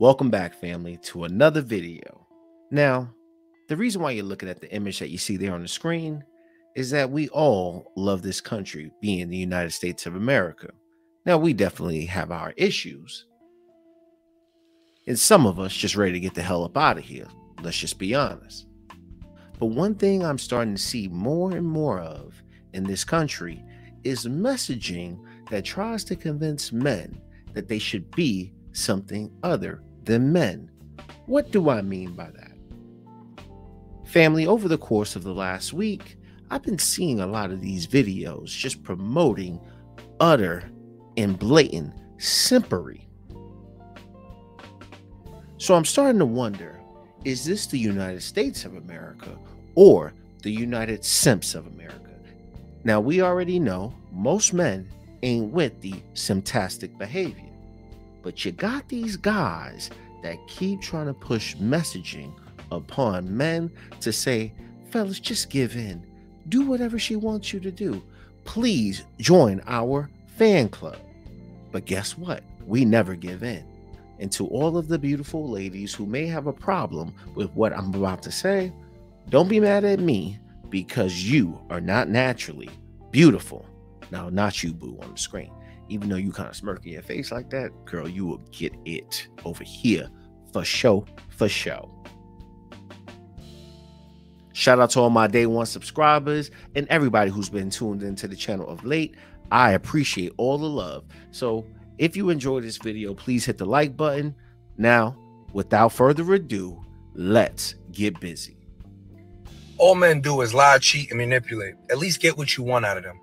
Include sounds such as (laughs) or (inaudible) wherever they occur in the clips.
Welcome back, family, to another video. Now, the reason why you're looking at the image that you see there on the screen is that we all love this country, being the United States of America. Now, we definitely have our issues. And some of us just ready to get the hell up out of here. Let's just be honest. But one thing I'm starting to see more and more of in this country is messaging that tries to convince men that they should be something other than men. What do I mean by that? Family, over the course of the last week, I've been seeing a lot of these videos just promoting utter and blatant simpery. So I'm starting to wonder is this the United States of America or the United Simps of America? Now, we already know most men ain't with the simptastic behavior, but you got these guys that keep trying to push messaging upon men to say, fellas, just give in. Do whatever she wants you to do. Please join our fan club. But guess what? We never give in. And to all of the beautiful ladies who may have a problem with what I'm about to say, don't be mad at me because you are not naturally beautiful. Now, not you, boo, on the screen. Even though you kind of smirk in your face like that, girl, you will get it over here for show, for show. Shout out to all my day one subscribers and everybody who's been tuned into the channel of late. I appreciate all the love. So, if you enjoyed this video, please hit the like button. Now, without further ado, let's get busy. All men do is lie, cheat, and manipulate. At least get what you want out of them.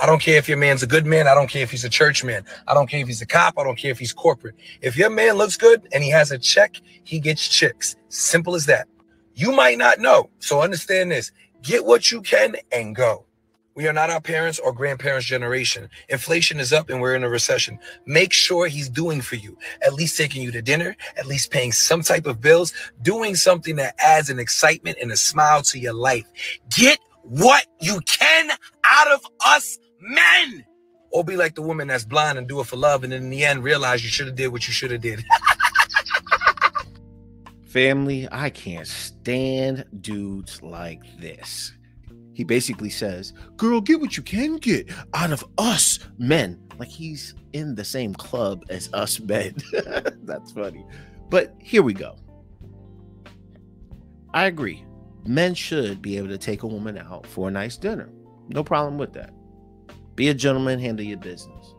I don't care if your man's a good man. I don't care if he's a church man. I don't care if he's a cop. I don't care if he's corporate. If your man looks good and he has a check, he gets chicks. Simple as that. You might not know. So understand this. Get what you can and go. We are not our parents or grandparents' generation. Inflation is up and we're in a recession. Make sure he's doing for you, at least taking you to dinner, at least paying some type of bills, doing something that adds an excitement and a smile to your life. Get what you can out of us men. Or be like the woman that's blind and do it for love, and in the end realize you should have did what you should have did. (laughs) Family, I can't stand dudes like this. He basically says, Girl, get what you can get out of us men. Like he's in the same club as us men. (laughs) That's funny. But here we go. I agree. Men should be able to take a woman out for a nice dinner. No problem with that. Be a gentleman, handle your business.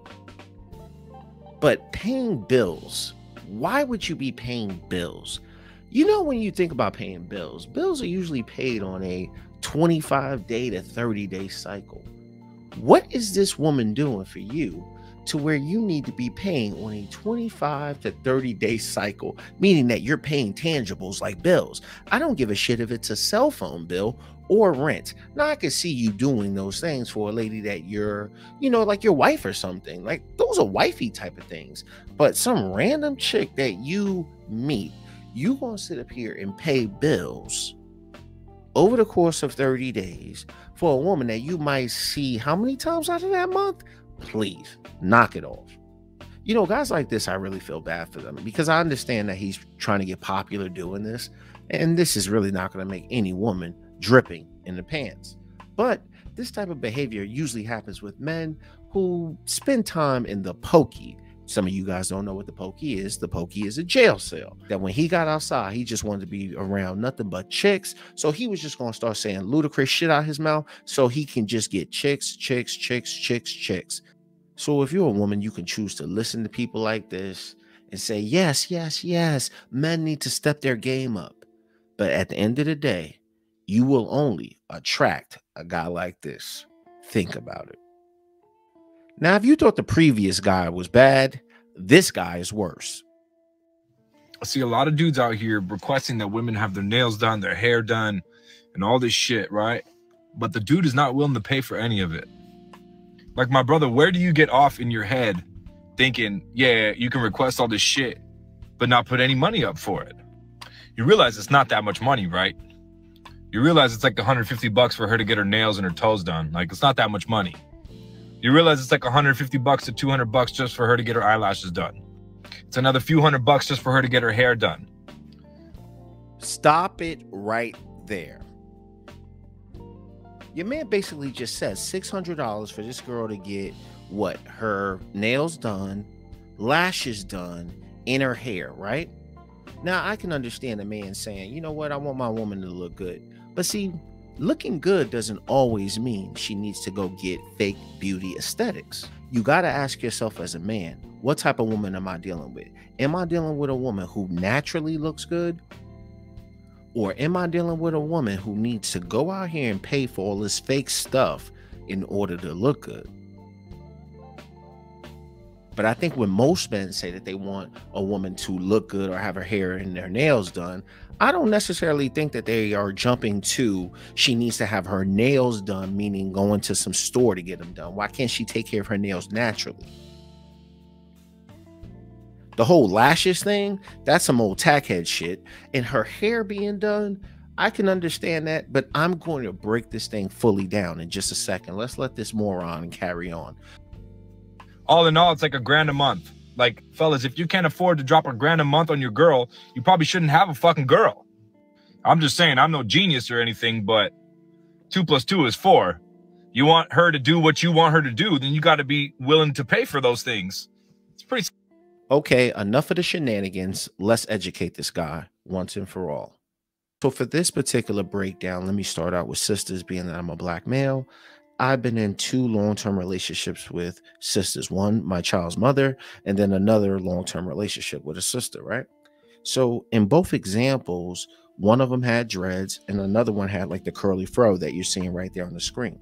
But paying bills, why would you be paying bills? You know, when you think about paying bills, bills are usually paid on a 25 day to 30 day cycle. What is this woman doing for you to where you need to be paying on a 25 to 30 day cycle, meaning that you're paying tangibles like bills? I don't give a shit if it's a cell phone bill or rent. Now I can see you doing those things for a lady that you're, you know, like your wife or something. Like those are wifey type of things. But some random chick that you meet, you gonna sit up here and pay bills over the course of 30 days for a woman that you might see how many times out of that month? Please knock it off. You know, guys like this, I really feel bad for them because I understand that he's trying to get popular doing this. And this is really not going to make any woman dripping in the pants. But this type of behavior usually happens with men who spend time in the pokey. Some of you guys don't know what the pokey is. The pokey is a jail cell. That when he got outside, he just wanted to be around nothing but chicks. So he was just going to start saying ludicrous shit out his mouth so he can just get chicks, chicks, chicks, chicks, chicks. So if you're a woman, you can choose to listen to people like this and say, yes, yes, yes, men need to step their game up. But at the end of the day, you will only attract a guy like this. Think about it. Now, if you thought the previous guy was bad, this guy is worse. I see a lot of dudes out here requesting that women have their nails done, their hair done, and all this shit, right? But the dude is not willing to pay for any of it. Like, my brother, where do you get off in your head thinking, yeah, you can request all this shit, but not put any money up for it? You realize it's not that much money, right? you realize it's like 150 bucks for her to get her nails and her toes done. Like it's not that much money. You realize it's like 150 bucks to 200 bucks just for her to get her eyelashes done. It's another few hundred bucks just for her to get her hair done. Stop it right there. Your man basically just says $600 for this girl to get what? Her nails done, lashes done, and her hair, right? Now, I can understand a man saying, you know what, I want my woman to look good. But see, looking good doesn't always mean she needs to go get fake beauty aesthetics. You got to ask yourself as a man, what type of woman am I dealing with? Am I dealing with a woman who naturally looks good? Or am I dealing with a woman who needs to go out here and pay for all this fake stuff in order to look good? But I think when most men say that they want a woman to look good or have her hair and their nails done, I don't necessarily think that they are jumping to she needs to have her nails done, meaning going to some store to get them done. Why can't she take care of her nails naturally? The whole lashes thing, that's some old tackhead shit. And her hair being done, I can understand that, but I'm going to break this thing fully down in just a second. Let's let this moron carry on. All in all, it's like a grand a month. Like, fellas, if you can't afford to drop a grand a month on your girl, you probably shouldn't have a fucking girl. I'm just saying, I'm no genius or anything, but two plus two is four. You want her to do what you want her to do, then you got to be willing to pay for those things. It's pretty okay, enough of the shenanigans. Let's educate this guy once and for all. So, for this particular breakdown, let me start out with sisters, being that I'm a black male. I've been in two long term relationships with sisters one, my child's mother, and then another long term relationship with a sister, right? So, in both examples, one of them had dreads and another one had like the curly fro that you're seeing right there on the screen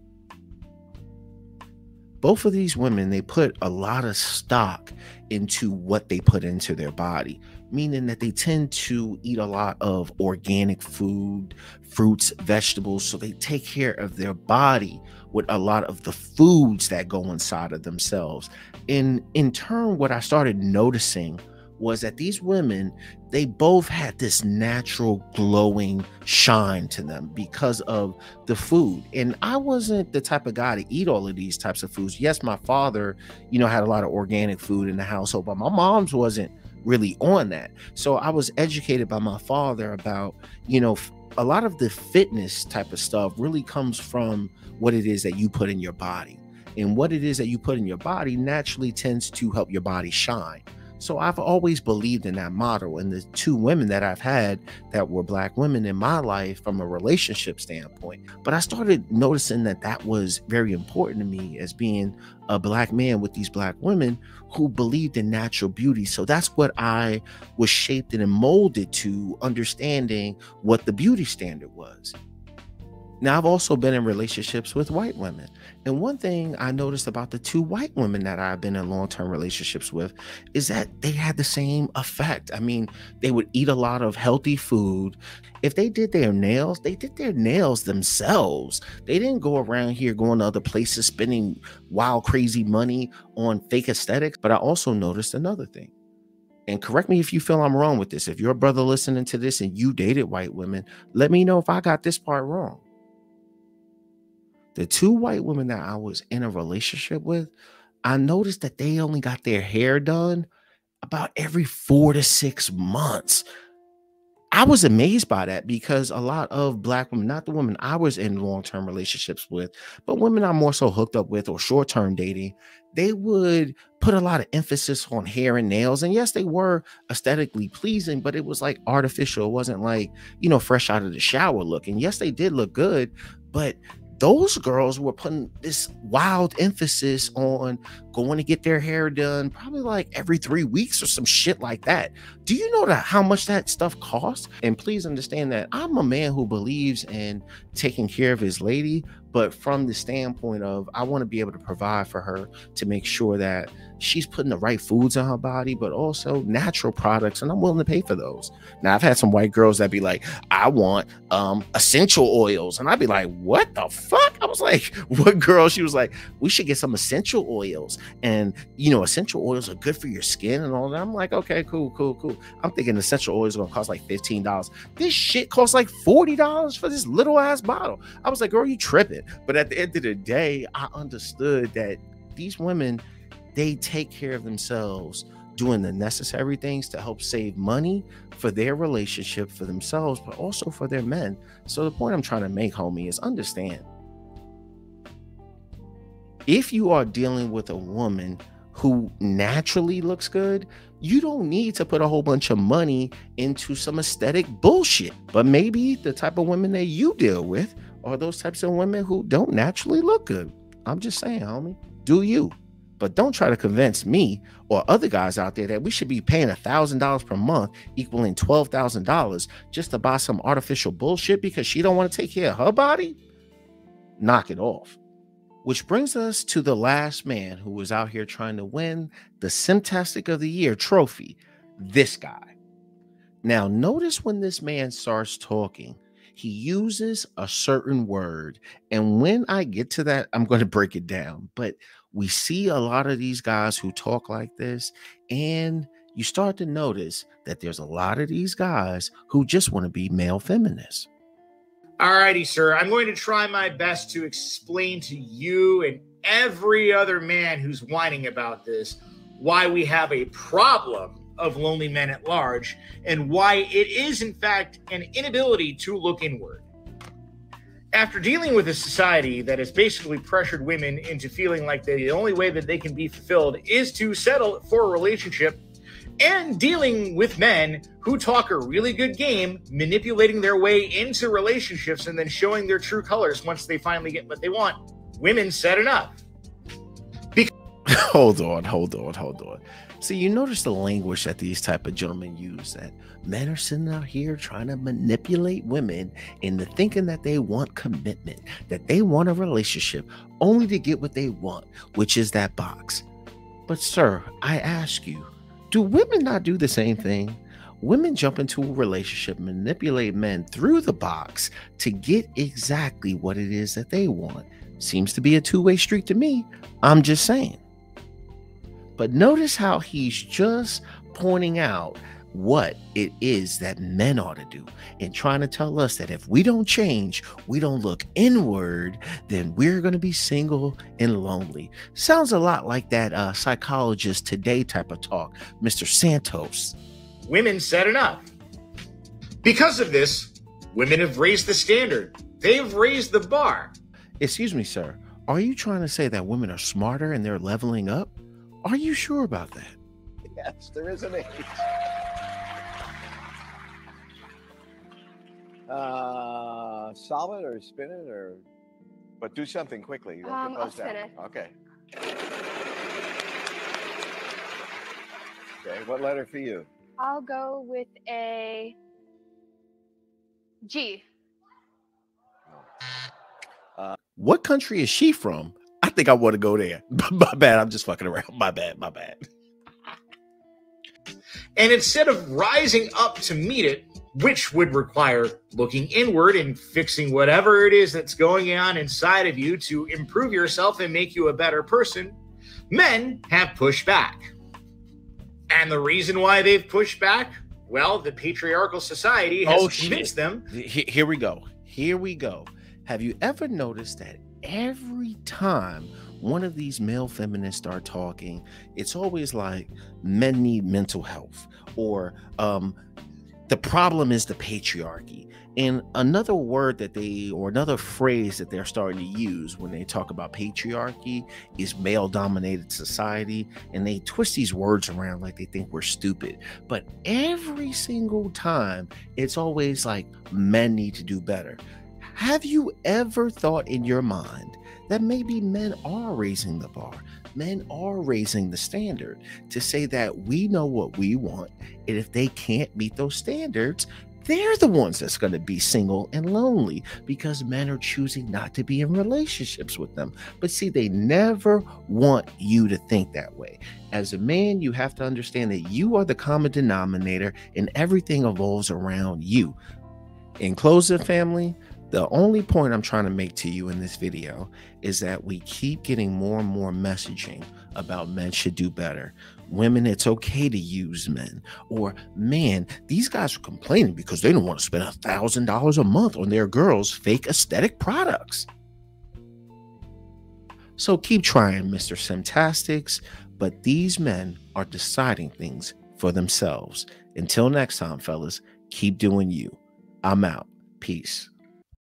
both of these women they put a lot of stock into what they put into their body meaning that they tend to eat a lot of organic food fruits vegetables so they take care of their body with a lot of the foods that go inside of themselves. In in turn what i started noticing was that these women they both had this natural glowing shine to them because of the food. And i wasn't the type of guy to eat all of these types of foods. Yes my father you know had a lot of organic food in the household but my mom's wasn't really on that. So i was educated by my father about you know a lot of the fitness type of stuff really comes from what it is that you put in your body. And what it is that you put in your body naturally tends to help your body shine so I've always believed in that model. And the two women that I've had that were black women in my life from a relationship standpoint. But I started noticing that that was very important to me as being a black man with these black women who believed in natural beauty. So that's what I was shaped and molded to understanding what the beauty standard was. Now, I've also been in relationships with white women. And one thing I noticed about the two white women that I've been in long term relationships with is that they had the same effect. I mean, they would eat a lot of healthy food. If they did their nails, they did their nails themselves. They didn't go around here going to other places spending wild, crazy money on fake aesthetics. But I also noticed another thing and correct me if you feel I'm wrong with this. If you're a brother listening to this and you dated white women, let me know if I got this part wrong. The two white women that I was in a relationship with, I noticed that they only got their hair done about every four to six months. I was amazed by that because a lot of black women, not the women I was in long term relationships with, but women I'm more so hooked up with or short term dating, they would put a lot of emphasis on hair and nails. And yes, they were aesthetically pleasing, but it was like artificial. It wasn't like, you know, fresh out of the shower looking. Yes, they did look good, but those girls were putting this wild emphasis on going to get their hair done probably like every three weeks or some shit like that. Do you know that how much that stuff costs? And please understand that I'm a man who believes in taking care of his lady, but from the standpoint of I want to be able to provide for her to make sure that she's putting the right foods on her body, but also natural products, and I'm willing to pay for those. Now I've had some white girls that be like, I want um essential oils, and I'd be like, what the fuck? I was like, (laughs) what girl? She was like, we should get some essential oils, and you know, essential oils are good for your skin and all that. I'm like, okay, cool, cool, cool. I'm thinking essential oils are gonna cost like fifteen dollars. This shit costs like forty dollars for this little ass bottle. I was like, girl, you tripping? But at the end of the day, I understood that these women they take care of themselves doing the necessary things to help save money for their relationship, for themselves, but also for their men. So, the point I'm trying to make, homie, is understand if you are dealing with a woman who naturally looks good, you don't need to put a whole bunch of money into some aesthetic bullshit. But maybe the type of women that you deal with are those types of women who don't naturally look good. I'm just saying, homie, do you? But don't try to convince me or other guys out there that we should be paying a thousand dollars per month, equaling twelve thousand dollars, just to buy some artificial bullshit because she don't want to take care of her body. Knock it off. Which brings us to the last man who was out here trying to win the Simptastic of the Year trophy. This guy. Now, notice when this man starts talking, he uses a certain word. And when I get to that, I'm going to break it down. But we see a lot of these guys who talk like this, and you start to notice that there's a lot of these guys who just want to be male feminists. All righty, sir. I'm going to try my best to explain to you and every other man who's whining about this why we have a problem of lonely men at large and why it is, in fact, an inability to look inward. After dealing with a society that has basically pressured women into feeling like the only way that they can be fulfilled is to settle for a relationship and dealing with men who talk a really good game, manipulating their way into relationships and then showing their true colors once they finally get what they want. Women said enough. Because- (laughs) hold on, hold on, hold on. See, you notice the language that these type of gentlemen use that men are sitting out here trying to manipulate women into thinking that they want commitment, that they want a relationship only to get what they want, which is that box. But sir, I ask you, do women not do the same thing? Women jump into a relationship, manipulate men through the box to get exactly what it is that they want. Seems to be a two way street to me. I'm just saying. But notice how he's just pointing out what it is that men ought to do and trying to tell us that if we don't change, we don't look inward, then we're going to be single and lonely. Sounds a lot like that uh, psychologist today type of talk, Mr. Santos. Women said enough. Because of this, women have raised the standard, they've raised the bar. Excuse me, sir. Are you trying to say that women are smarter and they're leveling up? Are you sure about that? Yes, there is an age. Uh, solve it or spin it or, but do something quickly. You don't Um, get I'll those down. spin it. Okay. Okay, what letter for you? I'll go with a G. What country is she from? I think I want to go there. (laughs) my bad. I'm just fucking around. My bad. My bad. And instead of rising up to meet it, which would require looking inward and fixing whatever it is that's going on inside of you to improve yourself and make you a better person, men have pushed back. And the reason why they've pushed back, well, the patriarchal society has Oh, convinced them Here we go. Here we go. Have you ever noticed that every time one of these male feminists are talking, it's always like men need mental health or um the problem is the patriarchy. And another word that they or another phrase that they're starting to use when they talk about patriarchy is male dominated society and they twist these words around like they think we're stupid. But every single time it's always like men need to do better. Have you ever thought in your mind that maybe men are raising the bar? Men are raising the standard to say that we know what we want, and if they can't meet those standards, they're the ones that's going to be single and lonely because men are choosing not to be in relationships with them. But see, they never want you to think that way. As a man, you have to understand that you are the common denominator and everything evolves around you. In closing, family, the only point I'm trying to make to you in this video is that we keep getting more and more messaging about men should do better. Women, it's okay to use men. Or, man, these guys are complaining because they don't want to spend a thousand dollars a month on their girls' fake aesthetic products. So keep trying, Mr. Simptastics, but these men are deciding things for themselves. Until next time, fellas, keep doing you. I'm out. Peace.